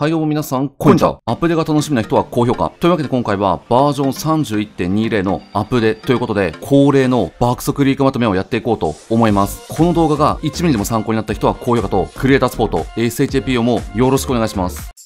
はいどうも皆さん、こんにちは。アップデが楽しみな人は高評価。というわけで今回はバージョン31.20のアップデということで、恒例の爆速リークまとめをやっていこうと思います。この動画が1ミリでも参考になった人は高評価と、クリエイタースポート、SHAPO もよろしくお願いします。